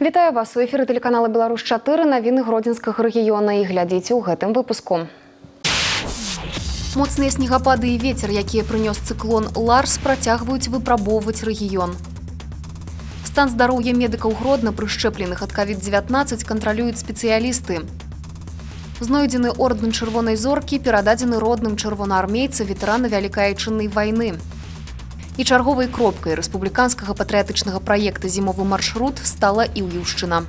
Вітаю вас у эфіры тэлеканала Беларусь 4 навіны гродзенскага рэгіёна і глядзіце ў гэтым выпуску. Моцныя снегапады і вецер, якія прынёс цыклон Ларс, працягваюць выпрабоўваць рэгіён. Стан здароўя медыкаў гродна прышчэпленых ад COVID-19 кантралююць спецыялісты. Знойдзены ордэн чырвонай зоркі перададзены родным чырвонаармейца ветэрана вялікай айчыннай вайны. І чарговай кропкай рэспубліканскага патрыятычнага праекта зімовы маршрут стала іўюшчына.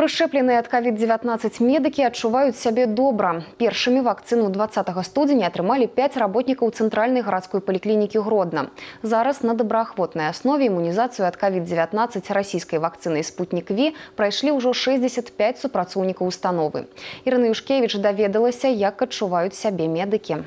Прышчэпленыя ад COVID-19 медыкі адчуваюць сябе добра. Першымі вакцыну 20 студзеня атрымалі 5 работнікаў цэнтральнай гарадской паліклінікі Гродна. Зараз на добраахвотнай аснове імунізацыю ад COVID-19 расійскай вакцынай спутнік Ви прайшлі ўжо 65 супрацоўнікаў установы. Ірына Юшкевіч даведалася, як адчуваюць сябе медыкі.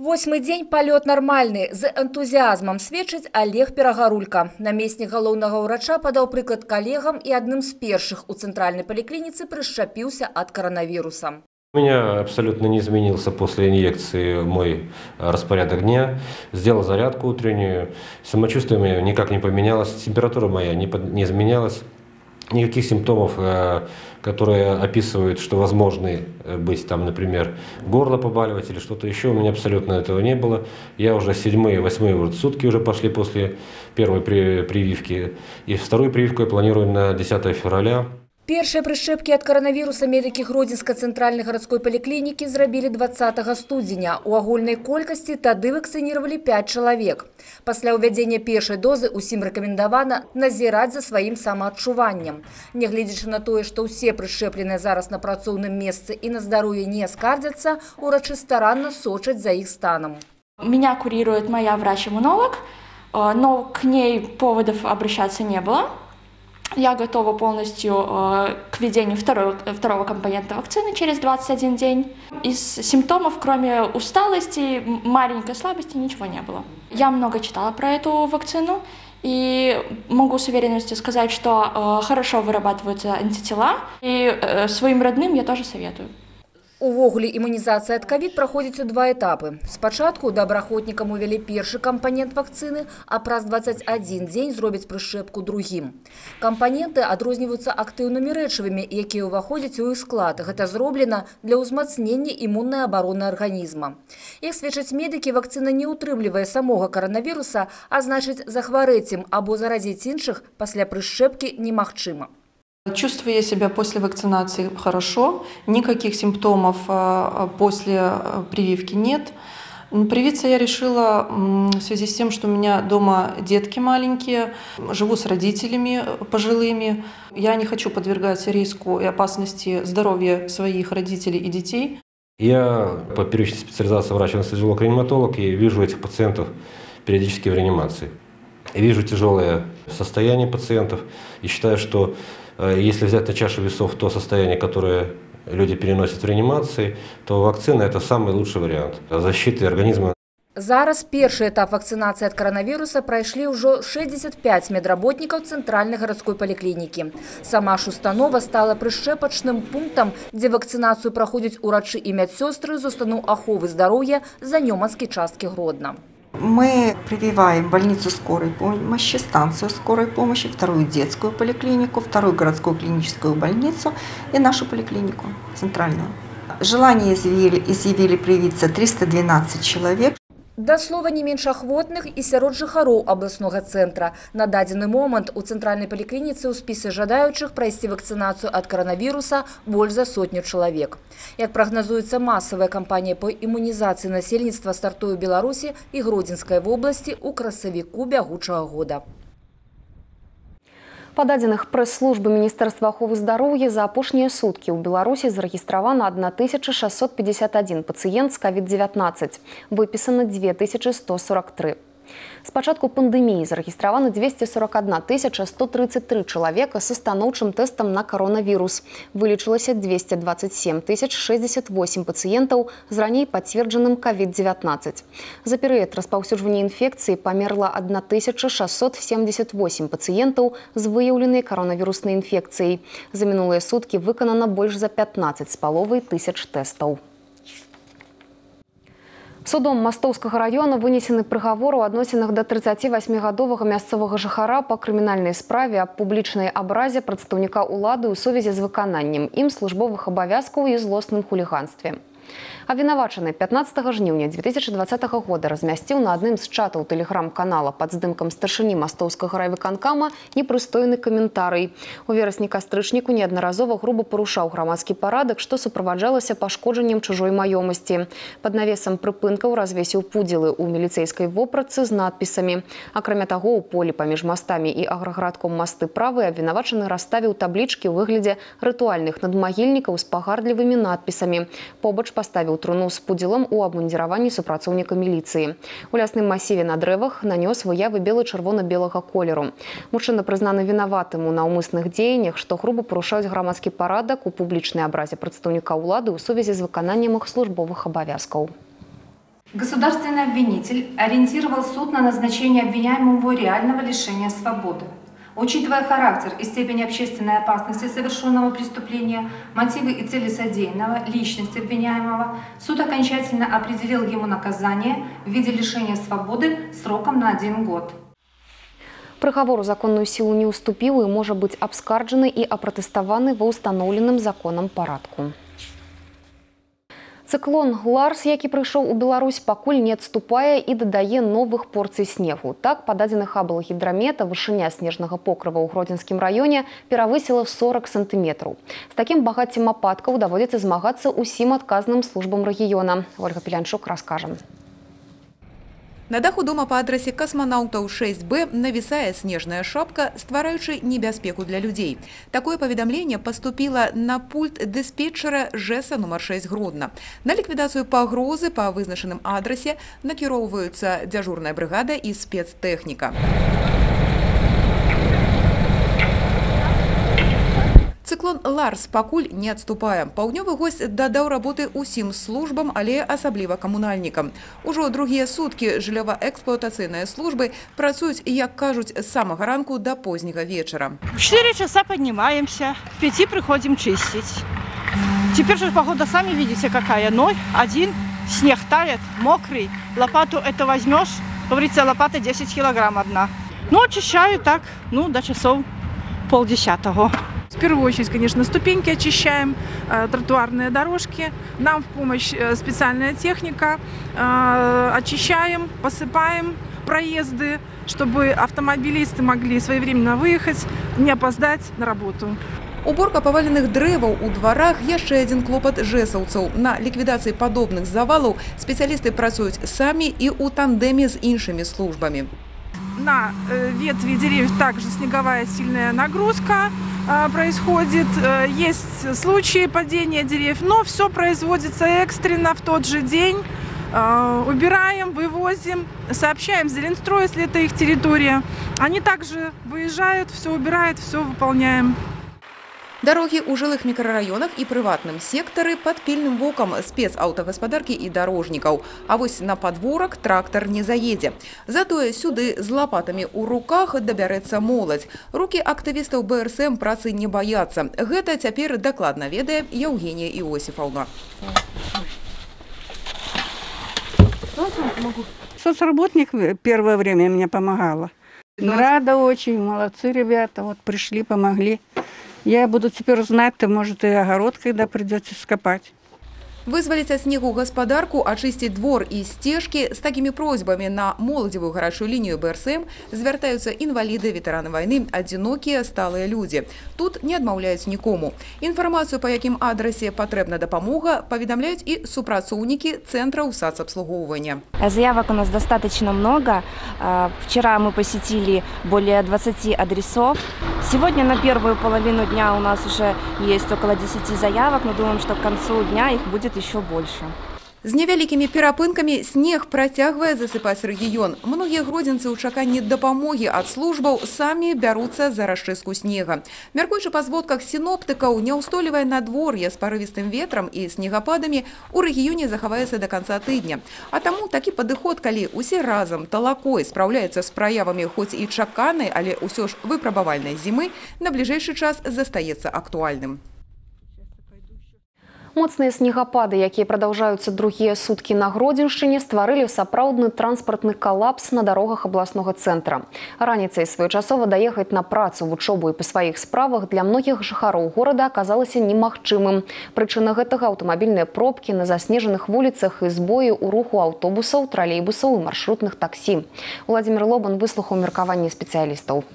Восьмы дзень палёт нармальны з энтузіазмам сведчыць Олег перагарулька. Намеснік галоўнага ўрача падаў прыклад калегам і адным з першых у цэнтральнай паліклініцы прышчапіўся ад каранавіруса. У меня абсолютно не изменился после инъекции мой распорядок дня. Сделал зарядку утреннюю. Самочувствие мое никак не поменялось. Температура моя не, под, не изменялась. Никаких симптомов, э, которые описывают, что возможны э, быть там, например, горло побаливать или что-то еще, у меня абсолютно этого не было. Я уже седьмые, восьмые вот сутки уже пошли после первой прививки. И вторую прививку я планирую на 10 февраля. Першыя прышчэпкі ад каранавіруса медыкі гродзенска цэнтральнай гарадской паліклінікі зрабілі 20 студзеня. У агульнай колькасці тады вакцынировали 5 чалавек. Пасля ўвядзення першай дозы усім рэкамендавана назіраць за сваім самаадчуваннем. Нягледзячы на тое, што ўсе прышчэпленыя зараз на працоўным месцы і на здароўе не скардзяцца, урачы старанна сочаць за іх станам. Меня курирует моя врач-иммунолог, но к ней поводов обращаться не было. Я готова полностью э, к введению второго, второго компонента вакцины через 21 день. Из симптомов, кроме усталости, маленькой слабости, ничего не было. Я много читала про эту вакцину и могу с уверенностью сказать, что э, хорошо вырабатываются антитела. И э, своим родным я тоже советую. Увогуле імунізацыя ад ковід праходзіць у два этапы. Спачатку добраахвотнікам увялі першы кампанент вакцыны, а праз 21 дзень зробяць прышчэпку другім. Кампаненты адрозніваюцца актыўнымі рэчывамі, якія ўваходзяць у іх склад. Гэта зроблена для ўзмацнення імуннай абароны арганізма. Як сведчаць медыкі, вакцына не ўтрымлівае самога каранавіруса, а значыць захварэць ім або заразіць іншых пасля прышчэпкі немагчыма. Чувствую я себя после вакцинации хорошо, никаких симптомов а, после а, прививки нет. Привиться я решила в связи с тем, что у меня дома детки маленькие, живу с родителями пожилыми. Я не хочу подвергать риску и опасности здоровья своих родителей и детей. Я по первичной специализации врач-анестезиолог-реаниматолог и вижу этих пациентов периодически в реанимации. вижу тяжелое состояние пациентов и считаю, что Э, если взять на чашу весов то состояние, которое люди переносят в реанимации, то вакцина – это самый лучший вариант защиты организма. Зараз першы этап вакцынацыі ад каранавіруса прайшлі ўжо 65 медработнікаў цэнтральнай гарадской паліклінікі. Сама ж установа стала прышчэпачным пунктам, дзе вакцынацыю праходзяць урачы і медсёстры з устаноў аховы здароўя за нёманскай часткі Гродна. Мы прививаем больницу скорой помощи, станцию скорой помощи, вторую детскую поликлинику, вторую городскую клиническую больницу и нашу поликлинику центральную. Желание изъявили, изъявили привиться 312 человек. Да слова не менш ахвотных і сярод жыхароў абласнога цэнтра. На дадзены момант у цэнтральнай паліклініцы ў спісе жадаючых прайсці вакцынацыю ад каранавіруса больш за сотню чалавек. Як прагназуецца масавая кампанія па імунізацыі насельніцтва стартуе Беларусі і Гродзенскай вобласці ў красавіку бягучага года. Па дадзеных прэс-службы міністэрства аховы здароўя за апошнія суткі ў Беларусі зарэгістравана 1651 пацыент з COVID-19, выпісана 2143. С пачатку пандемии зарегистрировано 241 133 человека со станоўчым тестом на коронавирус. Вылечилось 227 068 пациентов с ранее подтвержденным COVID-19. За период распаўсюджвання инфекции померла 1678 пациентов с выявленной коронавирусной инфекцией. За минулые сутки выканана больше за 15 с половой тысяч тестов. Судом Мастоўскага района вынесены прыгавор у адносінах да 38гадовага мясцовага жыхара па крымінальнай справе аб публічнай абразе прадстаўніка ўлады ў сувязі з выкананнем ім службовых абавязкаў і злосным хуліганстве. Абвінавачаны 15 жніўня 2020 года размясціў на адным з чатаў тэлеграм-канала пад здымкам старшыні мастоўскага райвыканкама непрыстойны каментарый. У верасні кастрычніку неаднаразова груба парушаў грамадскі парадак, што суправаджалася пашкоджаннем чужой маёмасці. Пад навесам прыпынкаў развесіў пудзелы ў міліцэйскай вопратцы з надпісамі. Акрамя таго, у полі паміж мастамі і аграградком масты правы абвінавачаны расставіў таблічкі ў выглядзе рытуальных надмагільнікаў з пагардлівымі надпісамі. Побач паставіў у труну з пудзелам у абмундзіраванні супрацоўніка міліцыі. У лясным масіве на дрэвах нанёс выявы белы-чырвона-белага колеру. Мужчына прызнаны вінаватым у наўмысных дзеяннях, што груба парушаюць грамадскі парадак у публічнай абразе прадстаўніка ўлады ў сувязі з выкананнем іх службовых абавязкаў. Государственный обвинитель ориентировал суд на назначение обвиняемого реального лишения свободы. Учитывая характер и степень общественной опасности совершенного преступления, мотивы и цели содеянного, личность обвиняемого, суд окончательно определил ему наказание в виде лишения свободы сроком на один год. Прыгавор у законную силу не уступіў і можа быць абскарджаны і апратэставаны ва ўстаноўленым законам парадку. Цыклон Ларс, які прыйшоў у Беларусь, пакуль не адступае і дадае новых порцый снегу. Так, па дадзеных абал гідрамета вышыня снежнага покрыва ў гродзенскім раёне перавысіла 40 сантыметраў. З такім багаццем ападкаў даводзіцца змагацца ўсім адказным службам рэгіёна. Ольга Пелянчук раскажам. На даху дома па адрасе касманаўтаў 6Б навісае снежная шапка, ствараючы небяспеку для людзей. Такое паведамленне паступіла на пульт дыспетчара ЖЭСа нумар 6 Гродна. На ліквідацыю пагрозы па вызначаным адрасе накіроўваюцца дзяжурная брыгада і спецтэхніка. Цыклон Ларс пакуль не адступае. Паўднёвы госць дадаў работы ўсім службам, але асабліва камунальнікам. Ужо другія суткі жыллёва-эксплуатацыйныя службы працуюць, як кажуць, з самага ранку да позняга вечара. В 4 часа поднимаемся, в 5 приходим чистить. Теперь же погода, сами видите, какая. Ноль, один, снег тает, мокрый. Лопату это возьмешь, говорится, лопата 10 килограмм одна. Ну, очищаю так, ну, до часов полдесятого. В первую очередь, конечно, ступеньки очищаем, э, тротуарные дорожки. Нам в помощь э, специальная техника. Э, очищаем, посыпаем проезды, чтобы автомобилисты могли своевременно выехать, не опоздать на работу. Уборка паваленых дрэваў у дварах яшчэ адзін клопат жэсаўцаў. На ліквідацыі падобных завалаў спецыялісты працуюць самі і ў тандеме з іншымі службамі. На э, ветви деревьев также снеговая сильная нагрузка э, происходит. Э, есть случаи падения деревьев, но все производится экстренно в тот же день. Убираем, вывозим, сообщаем Зеленстрой, если это их территория. Они также выезжают, все убирают, все выполняем. Дарогі ў жылых мікрараёнах і прыватным сектары пад пільным вокам спецаўтагаспадаркі і дарожнікаў. А вось на падворак трактар не заедзе. Затое сюды з лапатамі ў руках дабярэцца моладзь. Рукі актывістаў БРСМ працы не баяцца. Гэта цяпер дакладна ведае Яўгенія Іосифаўна. Соцработник первое время мне помогала. Рада очень, молодцы ребята, вот пришли, помогли. Я буду теперь знать, то может и огород, когда придется скопать. Вызваліць ад снегу гаспадарку, ачысціць двор і сцежкі з такімі просьбамі на моладзевую гарачую лінію БРСМ звяртаюцца інваліды, ветэраны вайны, адзінокія сталыя людзі. Тут не адмаўляюць нікому. Інфармацыю, па якім адрасе патрэбна дапамога, паведамляюць і супрацоўнікі цэнтраў сацабслугоўвання. Заявок у нас достаточно много. Вчера мы посетили более 20 адресов. Сегодня на первую половину дня у нас уже есть около 10 заявок, но думаем, что к концу дня их будет еще больше. З невялікімі перапынкамі снег працягвае засыпаць рэгіён. Многія гродзенцы ў чаканні дапамогі ад службаў самі бяруцца за расчыстку снега. Мяркуючы па зводках сіноптыкаў, няўстойлівае надвор'е з парывістым ветрам і снегападамі у рэгіёне захаваецца да канца тыдня. А таму такі падыход, калі усе разам талакой спраўляецца з праявамі хоць і чаканай, але ўсё ж выпрабавальнай зімы, на бліжэйшы час застаецца актуальным. Моцныя снегапады, якія прадаўжаюцца другія суткі на Гродзеншчыне, стварылі сапраўдны транспартны калапс на дарогах абласнога цэнтра. Раніцай своечасова даехаць на працу, вучобу і па сваіх справах для многіх жыхароў горада аказалася немагчымым. Прычына гэтага аўтамабільныя пробкі на заснежаных вуліцах і збоі ў руху аўтобусаў, тралейбусаў і маршрутных таксі. Владзімир Лобан выслухаў меркаванне спецыялістаў.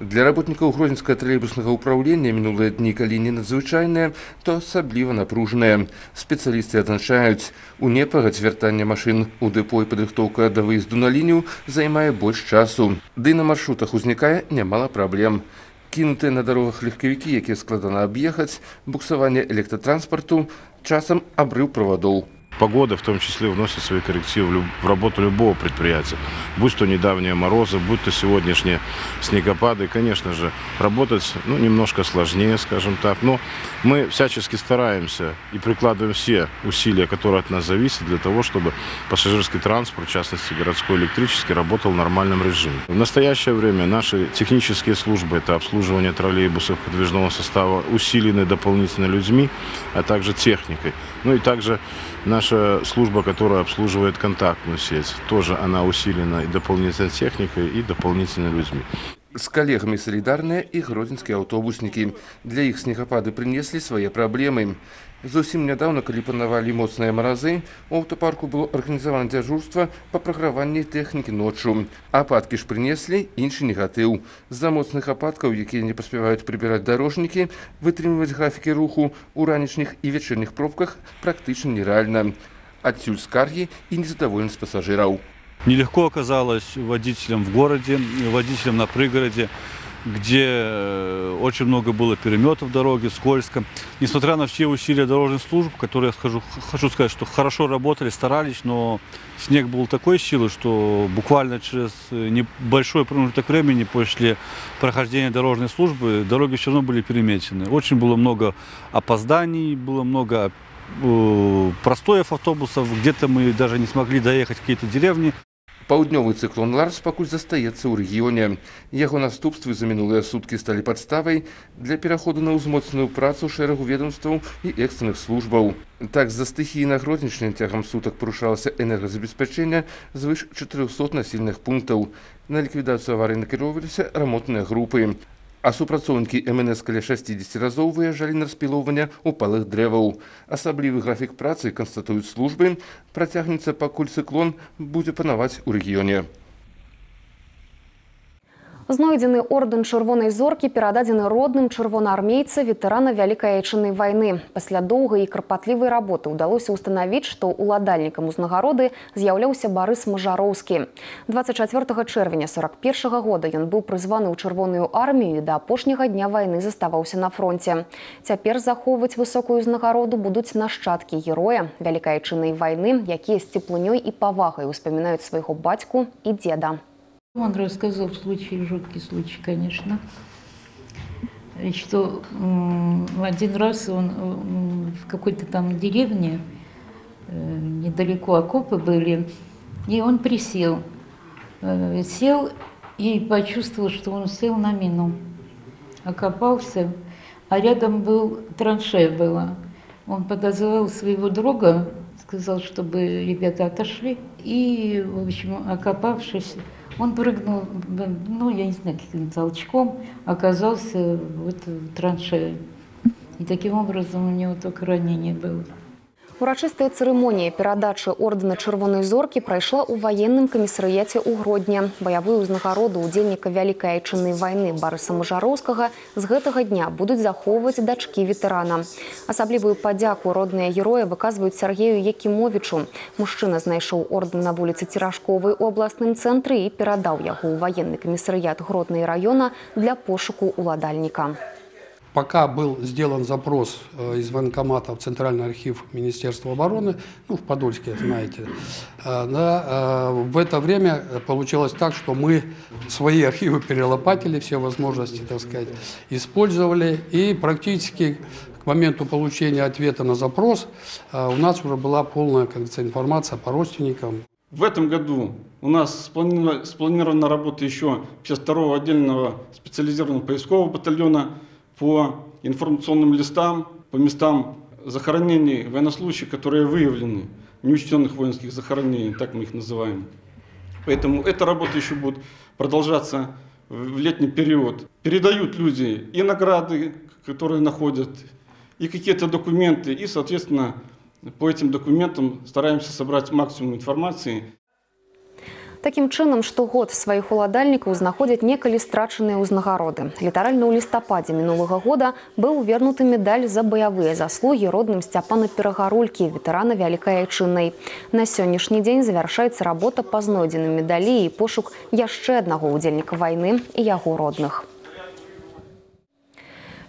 Для работникаў гродзенскага тралейбуснага ўправлення мінулыя дні калі не надзвычайныя, то асабліва напружаныя. Спецыялісты адзначаюць, у непагадзь вяртання машын у дэпо і падрыхтоўка да выезду на лінію займае больш часу. Ды на маршрутах узнікае нямала праблем. Кінутыя на дарогах легкавікі, якія складана аб'ехаць, буксаванне электратранспарту, часам абрыў правадоў. Погода в том числе вносит свои коррективы в, работу любого предприятия. Будь то недавние морозы, будь то сегодняшние снегопады. Конечно же, работать ну, немножко сложнее, скажем так. Но мы всячески стараемся и прикладываем все усилия, которые от нас зависят, для того, чтобы пассажирский транспорт, в частности городской электрический, работал в нормальном режиме. В настоящее время наши технические службы, это обслуживание троллейбусов подвижного состава, усилены дополнительно людьми, а также техникой. Ну и также наша служба, которая обслуживает контактную сеть, тоже она усилена и дополнительной техникой, и дополнительно людьми. З калегамі салідарныя і гродзенскія аўтобуснікі. Для іх снегапады прынеслі свае праблемы. Зусім нядаўна, калі панавалі моцныя маразы, у аўтапарку было арганізавана дзяжурства па праграванні тэхнікі ноччу. Ападкі ж прынеслі іншы негатыў. З-за моцных ападкаў, якія не паспяваюць прыбіраць дарожнікі, вытрымліваць графікі руху ў ранішніх і вечерніх пробках практычна нерэальна. Адсюль скаргі і незадаволенасць пасажыраў. Нелегко оказалось водителям в городе, водителям на пригороде, где э, очень много было переметов дороги, скользко. Несмотря на все усилия дорожных служб, которые, я скажу, хочу сказать, что хорошо работали, старались, но снег был такой силы, что буквально через э, небольшой промежуток времени после прохождения дорожной службы дороги все равно были переметены. Очень было много опозданий, было много э, простоев автобусов, где-то мы даже не смогли доехать в какие-то деревни. Паўднёвы цыклон Ларс пакуль застаецца ў рэгіёне. Яго наступствы за мінулыя суткі сталі падставай для пераходу на ўзмоцную працу шэрагу ведомстваў і экстранных службаў. Так, з-за стыхіі на Гродзеншчыне цягам сутак парушалася энергазабеспячэнне звыш 400 насільных пунктаў. На ліквідацыю аварыі накіроўваліся рамонтныя групы. А супрацоўнікі МНС каля 60 разоў выязджалі на распілоўванне упалых дрэваў. Асаблівы графік працы канстатуюць службы, працягнецца пакуль цыклон будзе панаваць у рэгіёне. Знойдзены ордэн чырвонай зоркі перададзены родным чырвонаармейца ветэрана вялікай айчыннай вайны. Пасля доўгай і карпатлівай работы ўдалося ўстанавіць, што ўладальнікам узнагароды з'яўляўся Барыс Мажароўскі. 24 чэрвеня 41 года ён быў прызваны ў чырвоную армію і да апошняга дня вайны заставаўся на фронте. Цяпер захоўваць высокую ўзнагароду будуць нашчадкі героя вялікай айчыннай вайны, якія з цеплынёй і павагай успамінаюць свайго бацьку і деда. Он рассказал случай, жуткий случай, конечно, что один раз он в какой-то там деревне, э, недалеко окопы были, и он присел. Э, Сел и почувствовал, что он сел на мину. Окопался, а рядом был траншея была. Он подозвал своего друга, сказал, чтобы ребята отошли. И, в общем, окопавшись, он прыгнул, ну, я не знаю, каким толчком, оказался вот в траншее. И таким образом у него только ранение было. Урачыстая цырымонія перадачы ордэна чырвонай зоркі прайшла ў ваенным камісарыяце ў Гродня. Баявую ўзнагароду ўдзельніка вялікай айчыннай вайны Барыса Мажароўскага з гэтага дня будуць захоўваць дачкі ветэрана. Асаблівую падзяку родныя героі выказваюць Сергею Якімовічу. Мужчына знайшоў ордэн на вуліцы Цірашковай у абласным цэнтры і перадаў яго ў ваенны камісарыят Гроднай раёна для пошуку ўладальніка. Пока был сделан запрос э, из военкомата в Центральный архив Министерства обороны, ну, в Подольске, знаете, э, да, э, в это время получилось так, что мы свои архивы перелопатили, все возможности, так сказать, использовали, и практически к моменту получения ответа на запрос у нас уже была полная, как говорится, информация по родственникам. В этом году у нас спланирована, работа еще 52-го отдельного специализированного поискового батальона по информационным листам, по местам захоронений военнослужащих, которые выявлены, неучтенных воинских захоронений, так мы их называем. Поэтому эта работа еще будет продолжаться в летний период. Передают люди и награды, которые находят, и какие-то документы, и, соответственно, по этим документам стараемся собрать максимум информации. Такім чынам штогод сваіх уладальнікаў знаходзяць некалі страчаныя ўзнагароды. Літаральна ў лістападзе мінулага года быў вернуты медаль за баявыя заслугі родным сцяпана перагарулькі ветэрана вялікай айчыннай. На сённяшні дзень завяршаецца работа па знойдзеным медалі і пошук яшчэ аднаго ўдзельніка вайны і яго родных.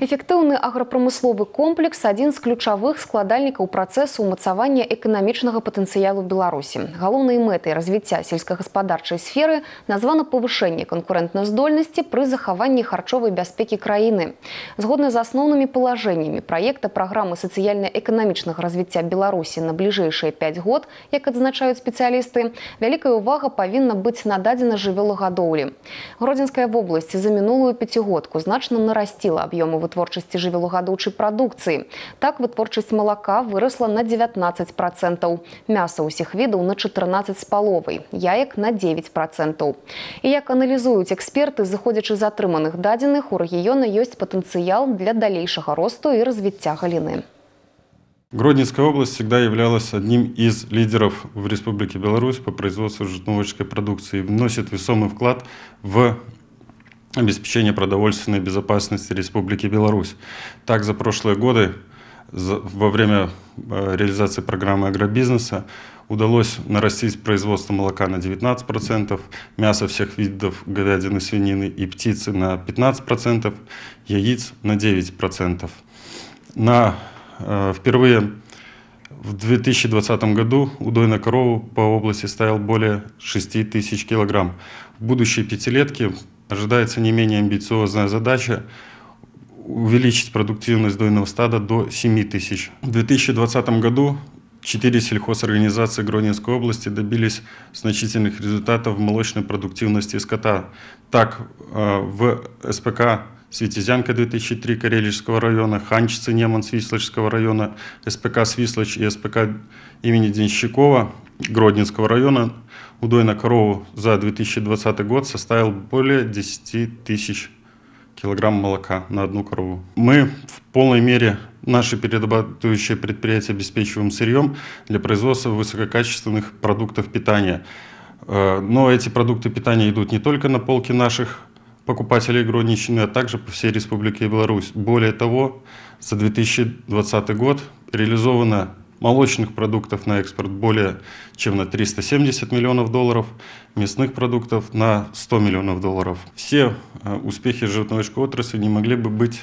Эфектыўны аграпрамысловы комплекс адзін з ключавых складальнікаў працэсу ўмацавання эканамічнага патэнцыялу Беларусі. Галоўнай мэтай развіцця сельскагаспадарчай сферы названа павышэнне канкурэнтназдольнасці пры захаванні харчовай бяспекі краіны. Згодна з асноўнымі палажэннямі праекта праграмы сацыяльна-эканамічнага развіцця Беларусі на бліжэйшыя 5 год, як адзначаюць спецыялісты, вялікая ўвага павінна быць нададзена жывёлагадоўлі. Гродзенская вобласць за мінулую пяцігодку значна нарасціла аб'ёмы вытворчасці жывёлагадоўчай прадукцыі. Так вытворчасць малака вырасла на 19 процентаў, мяса ўсіх відаў на 14 з паловай, яек на 9 процентаў. І як аналізуюць эксперты, заходзячы з атрыманых дадзеных, у рэгіёна ёсць патэнцыял для далейшага росту и развіцця галіны. Гродненская область всегда являлась одним из лидеров в Республике Беларусь по производству животноводческой продукции, вносит весомый вклад в обеспечения продовольственной безопасности Республики Беларусь. Так, за прошлые годы, во время э, реализации программы агробизнеса, удалось нарастить производство молока на 19%, мяса всех видов говядины, свинины и птицы на 15%, яиц на 9%. На, э, впервые в 2020 году удой на корову по области стоял более 6 тысяч килограмм. В будущей пятилетке ожидается не менее амбициозная задача увеличить продуктивность дойного стада до 7 тысяч. В 2020 году четыре сельхозорганизации Гронинской области добились значительных результатов в молочной продуктивности скота. Так, э, в СПК Светизянка 2003 Карелического района, Ханчицы Неман Свислочского района, СПК Свислоч и СПК имени Денщикова Гродненского района удой на корову за 2020 год составил более 10 тысяч килограмм молока на одну корову. Мы в полной мере наши перерабатывающие предприятия обеспечиваем сырьем для производства высококачественных продуктов питания. Э, но эти продукты питания идут не только на полки наших покупателей Гродничины, а также по всей Республике Беларусь. Более того, за 2020 год реализовано молочных продуктов на экспорт более чем на 370 миллионов долларов, мясных продуктов на 100 миллионов долларов. Все э, успехи животноводческой отрасли не могли бы быть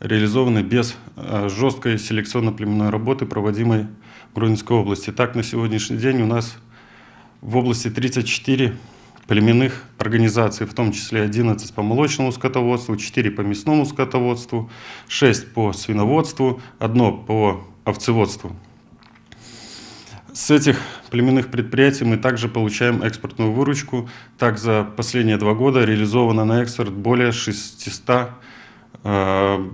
реализованы без э, жесткой селекционно-племенной работы, проводимой в Гродненской области. Так, на сегодняшний день у нас в области 34 племенных организаций, в том числе 11 по молочному скотоводству, 4 по мясному скотоводству, 6 по свиноводству, 1 по овцеводству. С этих племенных предприятий мы также получаем экспортную выручку. Так, за последние два года реализовано на экспорт более 600 э,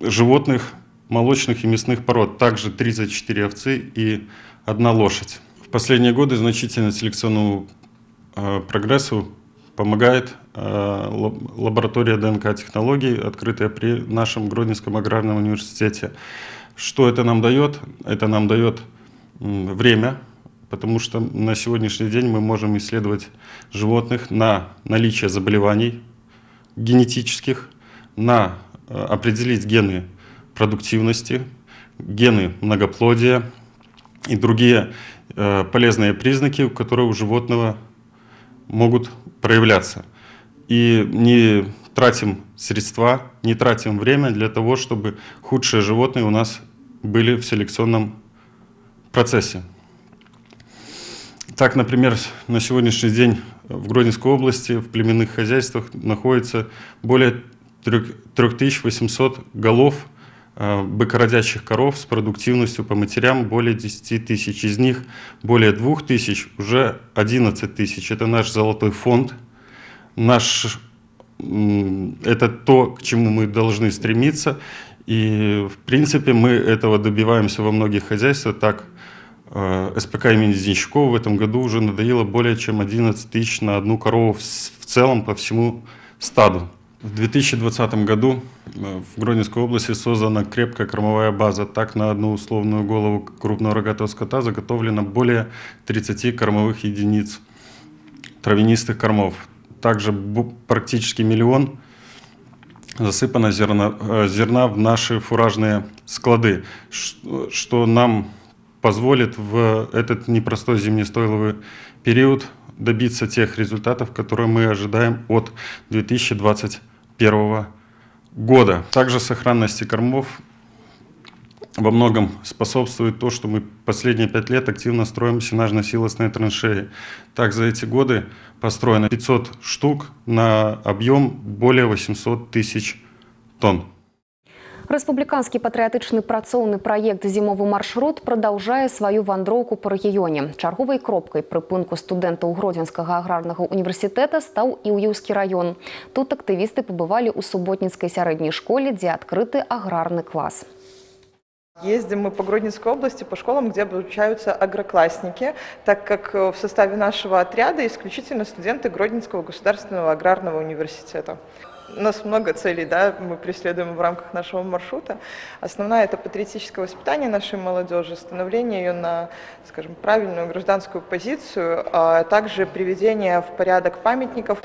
животных, молочных и мясных пород. Также 34 овцы и одна лошадь. В последние годы значительно селекционному э, прогрессу помогает э, лаборатория ДНК-технологий, открытая при нашем Гродненском аграрном университете. Что это нам дает? Это нам дает время, потому что на сегодняшний день мы можем исследовать животных на наличие заболеваний генетических, на э, определить гены продуктивности, гены многоплодия и другие э, полезные признаки, которые у животного могут проявляться. И не тратим средства, не тратим время для того, чтобы худшие животные у нас были в селекционном процессе. Так, например, на сегодняшний день в Гродненской области в племенных хозяйствах находится более 3800 голов э, быкородящих коров с продуктивностью по матерям более 10 тысяч. Из них более 2 тысяч, уже 11 тысяч. Это наш золотой фонд. Наш, это то, к чему мы должны стремиться. И, в принципе, мы этого добиваемся во многих хозяйствах. Так, СПК имени Зинчакова в этом году уже надоело более чем 11 тысяч на одну корову в целом по всему стаду. В 2020 году э, в Гродненской области создана крепкая кормовая база. Так, на одну условную голову крупного рогатого скота заготовлено более 30 кормовых единиц травянистых кормов. Также практически миллион засыпано зерна, э, зерна в наши фуражные склады, что нам позволит в этот непростой зимнестойловый период добиться тех результатов, которые мы ожидаем от 2021 года. Также сохранности кормов во многом способствует то, что мы последние пять лет активно строим сенажно-силосные траншеи. Так, за эти годы построено 500 штук на объем более 800 тысяч тонн. Рэспубліканскі патрыятычны працоўны праект зімовы маршрут прадаўжае сваю вандроўку па рэгіёне. Чарговай кропкай прыпынку студэнтаў гродзенскага аграрнага універсітэта стаў іўеўскі раён. Тут актывісты пабывалі ў суботніцкай сярэдняй школе, дзе адкрыты аграрны клас. Ездим мы по Гродненской области, по школам, где обучаются агроклассники, так как в составе нашего отряда исключительно студенты Гродненского государственного аграрного университета. У нас много целей, да, мы преследуем в рамках нашего маршрута. Основная – это патриотическое воспитание нашей молодежи, становление ее на, скажем, правильную гражданскую позицию, а также приведение в порядок памятников.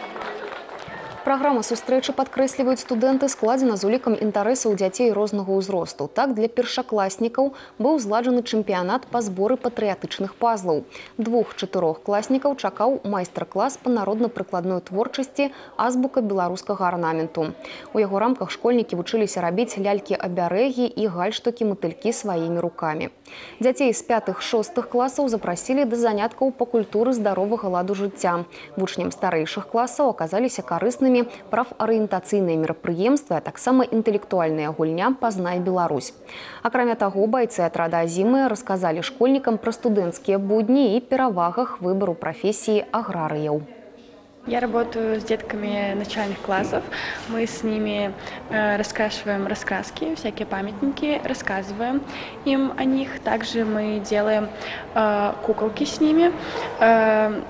Праграма сустрэчы падкрэсліваюць студэнты складзена з улікам інтарэсаў дзяцей рознага ўзросту. Так для першакласнікаў быў зладжаны чэмпіянат па зборы патрыятычных пазлаў. Двух-чатырох класнікаў чакаў майстар-клас па народна-прыкладной творчасці азбука беларускага арнаменту. У яго рамках школьнікі вучыліся рабіць лялькі-абярэгі і гальштукі матылькі сваімі рукамі. Дзяцей з пятых-шостых класаў запрасілі да заняткаў па культуры здаровага ладу жыцця. Вучням старэйшых класаў аказаліся карыснымі праграме прафарыентацыйныя мерапрыемствы, а таксама інтэлектуальная гульня пазнай Беларусь. Акрамя таго, байцы атрада азімы расказалі школьнікам пра студэнцкія будні і перавагах выбару прафесіі аграрыяў. Я работаю с детками начальных классов. Мы с ними э, раскрашиваем раскраски, всякие памятники, рассказываем им о них. Также мы делаем э, куколки с ними. Э,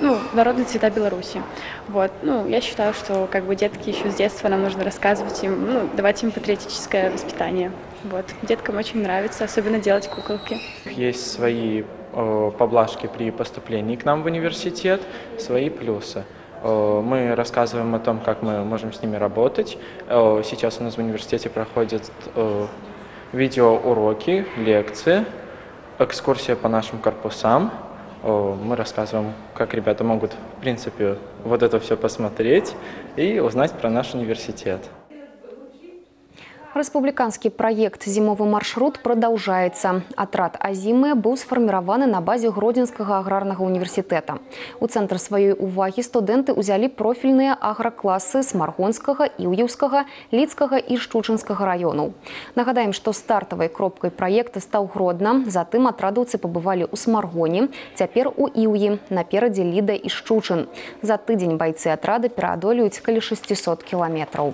ну, народные цвета Беларуси. Вот. Ну, я считаю, что как бы детки еще с детства нам нужно рассказывать им, ну, давать им патриотическое воспитание. Вот. Деткам очень нравится, особенно делать куколки. Есть свои э, поблажки при поступлении к нам в университет, свои плюсы. Э, мы рассказываем о том, как мы можем с ними работать. Э, сейчас у нас в университете проходят э, видеоуроки, лекции, экскурсия по нашим корпусам мы рассказываем, как ребята могут, в принципе, вот это все посмотреть и узнать про наш университет. Рэспубліканскі праект зімовы маршрут прадаўжаецца. Атрад азімы быў сфарміраваны на базе гродзенскага аграрнага універсітэта. У цэнтр сваёй увагі студэнты ўзялі профільныя агракласы смаргонскага, іўеўскага, лідскага і шчучынскага раёнаў. Нагадаем, што стартавай кропкай праекта стаў гродна, затым атрадаўцы пабывалі ў смаргоне, цяпер у іўі, наперадзе ліда і шчучын. За тыдзень байцы атрада пераадолююць каля 600 кіламетраў.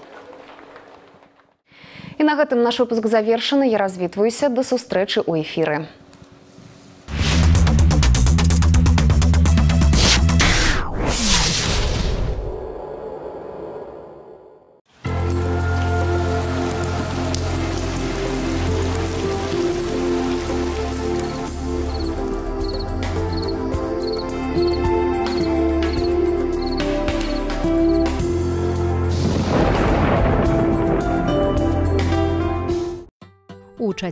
І на гэтым наш выпуск завершаны я развітваюся да сустрэчы ў эфіры.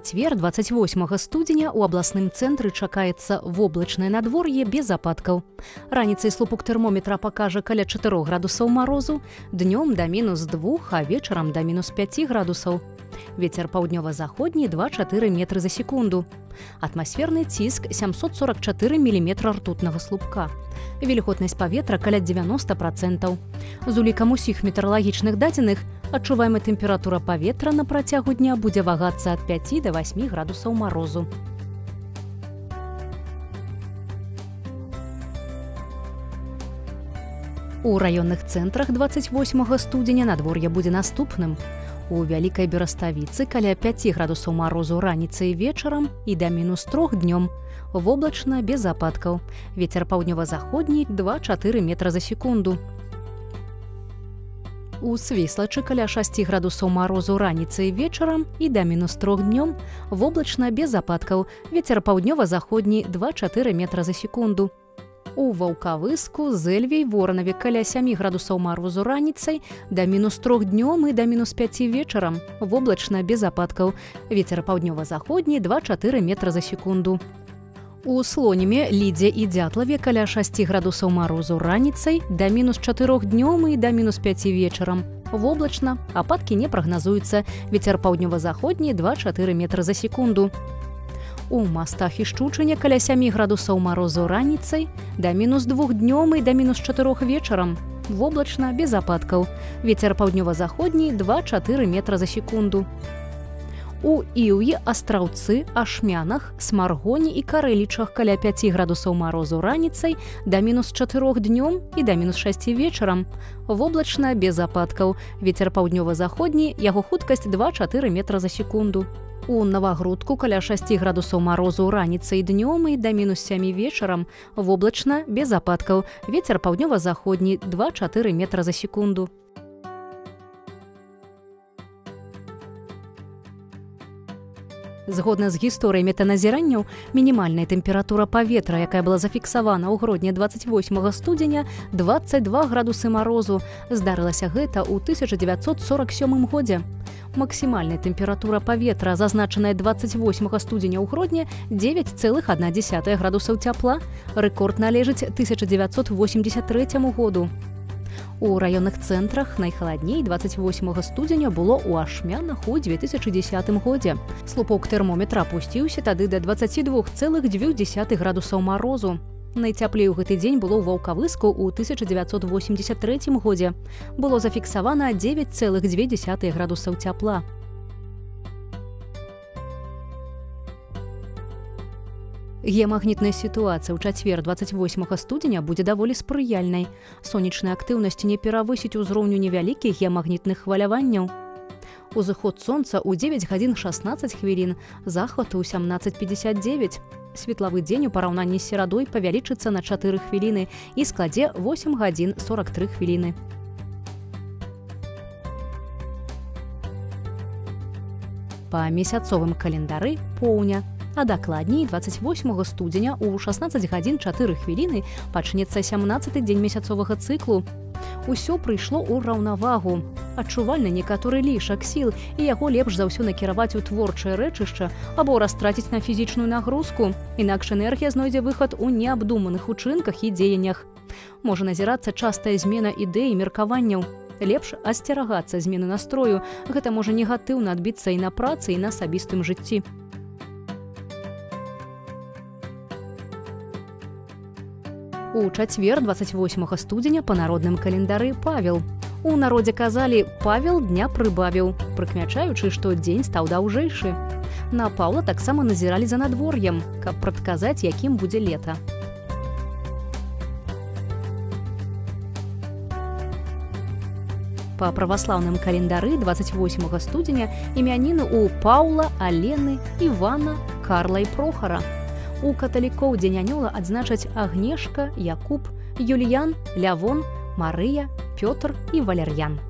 Чацвер 28 студзеня у абласным цэнтры чакаецца воблачнае надвор'е без ападкаў. Раніцай слупок тэрмометра пакажа каля 4 градусаў марозу, днём да мінус двух, а вечарам да мінус 5 градусаў. Вецер паўднёва-заходні 2-4 метры за секунду. Атмасферны ціск 744 міліметра ртутнага слупка. Вільготнасць паветра каля 90 процентаў. З улікам усіх метэаралагічных дадзеных адчуваемая тэмпература паветра на працягу дня будзе вагацца ад 5 до 8 градусаў марозу. У раённых цэнтрах 28 студзеня надвор'е будзе наступным. У вялікай бераставіцы каля 5 градусаў марозу раніцай вечарам і да мінус трох днём. Воблачна без ападкаў. Вецер паўднёва-заходні 2-4 метра за секунду. У свіслачы каля 6 градусаў марозу раніцай вечарам і да мінус трох днём воблачна без ападкаў. Вецер паўднёва-заходні 2-4 метра за секунду. У ваўкавыску з эльвей воранаве каля 7 градусаў марозу раніцай да мінус трох днём і да мінус 5 вечарам воблачна без ападкаў вецер паўднёва-заходні 2-4 метра за секунду у слонеме лідзе і дзятлаве каля 6 градусаў марозу раніцай да мінус 4 днём і да мінус 5 вечарам воблачна ападкі не прагназуюцца вецер паўднёва-заходні 2-4 метра за секунду У мастах і шчучання каля 7 градусаў марозу раніцай, да мінус двух днём і да мінус чатырох вечарам. Воблачна без ападкаў. Вецер паўднёва-заходні 2-4 метра за секунду. У іўі астраўцы, ашмянах, смаргоні і карэлічах каля 5 градусаў марозу раніцай, да мінус чатырох днём і да мінус 6 вечарам. Воблачна без ападкаў. Вецер паўднёва-заходні, яго хуткасць 2-4 метра за секунду. У навагрудку каля 6 градусаў марозу раніцай днём і да мінус 7 вечарам воблачна без ападкаў вецер паўднёва-заходні 2-4 метра за секунду. Згодна з гісторыяй метаназіранняў, мінімальная тэмпература паветра, якая была зафіксавана ў грудні 28 студзеня 22 градусы марозу, здарылася гэта ў 1947 годзе. Максімальная тэмпература паветра, зазначаная 28 студзеня ў грудні 9,1 градусаў цяпла. Рэкорд належыць 1983 году. У раённых цэнтрах найхаладней 28 студзеня было ў ашмянах у 2010 годзе. Слупок тэрмометра апусціўся тады да 22,2 градусаў марозу. Найцяплей у гэты дзень было ў ваўкавыску ў 1983 годзе. Было зафіксавана 9,2 градусаў цяпла. Геамагнітная сітуацыя ў чацвер 28 студзеня будзе даволі спрыяльнай. Сонечная актыўнасць не перавысіць узроўню невялікіх геамагнітных хваляванняў. Узыход сонца ў 9 гадзін 16 хвілін, захват у 1759. Светлавы дзень у параўнанні з серадой павялічыцца на 4 хвіліны і складзе 8 гадзін 43 хвіліны. Па месяцовым календары поўня а дакладней 28 студзеня у 16 гадзін 4 хвіліны пачнецца 17 дзень месяцовага цыклу. Усё прыйшло ў раўнавагу. Адчувальны некаторы лішак сіл і яго лепш за ўсё накіраваць у творчае рэчышча або растраціць на фізічную нагрузку. Інакш энергія знойдзе выхад у неабдуманых учынках і дзеяннях. Можа назірацца частая змена ідэй меркаванняў. Лепш асцерагацца змены настрою, гэта можа негатыўна адбіцца і на працы і на асабістым жыцці. У чацвер 28 студзеня па народным календары павел. У народзе казалі павел дня прыбавіў, прыкмячаючы, што дзень стаў даўжэйшы. На Паўла таксама назіралі за надвор'ем, каб прадказаць, якім будзе лета. Па праваслаўным календары 28 студзеня імяніны ў Паўла, Алены, Івана, Карла і Прохара. У каталікоў дзень анёла адзначаць агнешка, Якуб, Юльян, Лявон, Марыя, Пётр і Валер'ян.